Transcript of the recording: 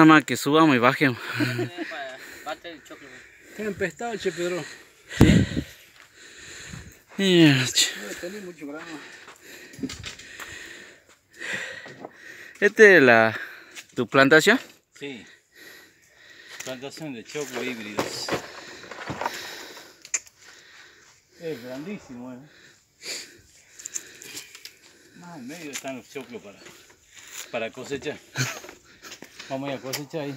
nada más que subamos y bajemos. Qué empestado, che, Pedro. Mierda, che. ¿Esta es la, tu plantación? Sí. Plantación de choclo híbridos. Es grandísimo, eh. Más en medio están los choclos para, para cosechar. 我们也不是这。